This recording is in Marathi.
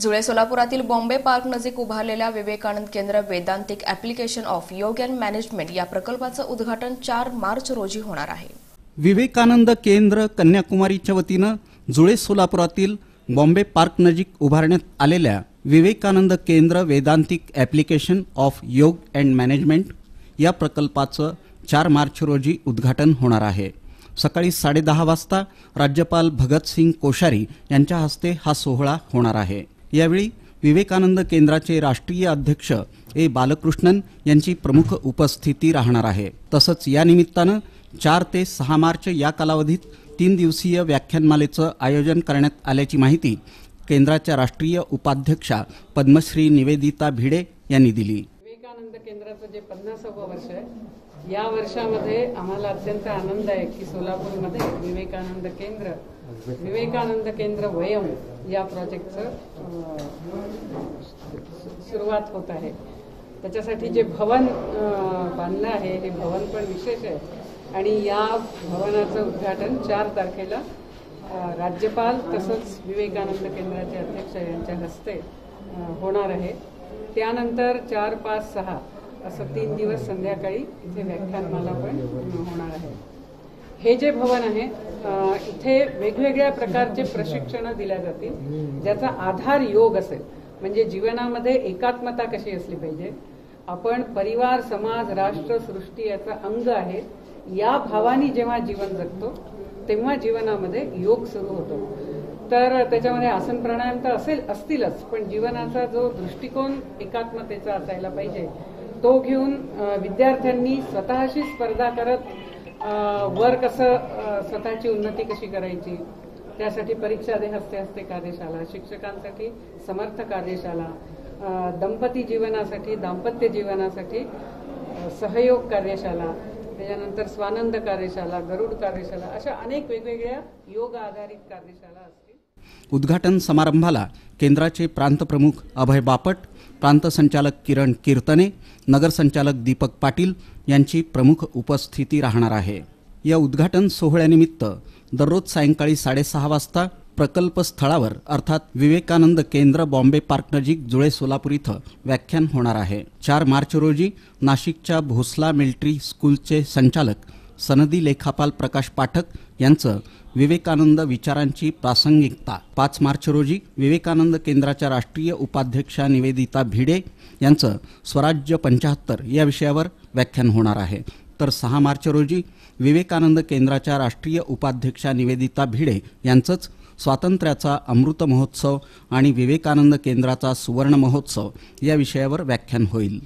जुळे सोलापुरातील बॉम्बे पार्क नजीक उभारलेल्या Vivekananda Kendra vedantic application of yoga and management या प्रकल्पाचं उद्घाटन चार मार्च रोजी होणार आहे. विवेकानंद केंद्र कन्याकुमारीच्या वतीनं जुळे सोलापुरातील बॉम्बे पार्क नजीक उभारण्यात आलेल्या Vivekananda Kendra vedantic application of yoga and management या प्रकल्पाचं चार मार्च रोजी उद्घाटन होणार आहे. सकाळी साडेदहा वाजता राज्यपाल भगतसिंग कोश्यारी यांच्या हस्ते हा सोहळा होणार आहे. यावेळी विवेकानंद केंद्राचे राष्ट्रीय अध्यक्ष ए बालकृष्णन यांची प्रमुख उपस्थिती राहणार आहे. तसंच या निमित्तानं चार ते सहा मार्च या कालावधीत तीन दिवसीय व्याख्यानमालेचं आयोजन करण्यात आल्याची माहिती केंद्राच्या राष्ट्रीय उपाध्यक्षा पद्मश्री निवेदिता भिडे यांनी दिली. विवेकानंद केंद्राचं जे पन्नासावं वर्ष आहे या वर्षामध्ये आम्हाला अत्यंत आनंद आहे की सोलापूरमध्ये विवेकानंद केंद्र विवेकानंद केंद्र वयम या प्रोजेक्टचं सुरुवात होत आहे. त्याच्यासाठी जे भवन बांधलं आहे हे भवन पण विशेष आहे. आणि या भवनाचं उद्घाटन चार तारखेला राज्यपाल तसंच विवेकानंद केंद्राचे अध्यक्ष यांच्या हस्ते होणार आहे. त्यानंतर चार पाच सहा असं तीन दिवस संध्याकाळी इथे व्याख्यानमाला पण होणार आहे. हे जे भवन आहे इथे वेगवेगळ्या प्रकारचे प्रशिक्षणं दिल्या जातील. ज्याचा आधार योग असेल. म्हणजे जीवनामध्ये एकात्मता कशी असली पाहिजे? आपण परिवार समाज राष्ट्र सृष्टी याचा अंग आहे. या भावानी जेव्हा जीवन जगतो तेव्हा जीवनामध्ये योग सुरू होतो. तर त्याच्यामध्ये आसन प्राणायाम तर असेल असतीलच. पण जीवनाचा जो दृष्टिकोन एकात्मतेचा असायला पाहिजे तो घेऊन विद्यार्थ्यांनी स्वतःशी स्पर्धा करत वर कसं स्वतःची उन्नती कशी करायची? त्यासाठी परीक्षा दे हस्ते हस्ते कार्यशाळा शिक्षकांसाठी समर्थ कार्यशाला दंपती जीवनासाठी दाम्पत्य जीवनासाठी सहयोग कार्यशाला त्याच्यानंतर स्वानंद कार्यशाला गरुड कार्यशाला अशा अनेक वेगवेगळ्या योग आधारित कार्यशाला असतात. उद्घाटन समारंभाला केंद्राचे प्रांतप्रमुख अभय बापट प्रांत संचालक किरण कीर्तने नगरसंचालक दीपक पाटील यांची प्रमुख उपस्थिती राहणार आहे. या उद्घाटन सोहळ्यानिमित्त दररोज सायंकाळी साडेसहा वाजता प्रकल्प स्थळावर अर्थात विवेकानंद केंद्र बॉम्बे पार्क नजीक जुळे सोलापूर इथं व्याख्यान होणार आहे. चार मार्च रोजी नाशिकच्या भोसला मिलिटरी स्कूलचे संचालक सनदी लेखापाल प्रकाश पाठक यांचं विवेकानंद विचारांची प्रासंगिकता. पाच मार्च रोजी विवेकानंद केंद्राच्या राष्ट्रीय उपाध्यक्षा निवेदिता भिडे यांचं स्वराज्य पंचाहत्तर या विषयावर व्याख्यान होणार आहे. तर सहा मार्च रोजी विवेकानंद केंद्राच्या राष्ट्रीय उपाध्यक्षा निवेदिता भिडे यांचंच स्वातंत्र्याचा अमृत महोत्सव आणि विवेकानंद केंद्राचा सुवर्ण महोत्सव या विषयावर व्याख्यान होईल.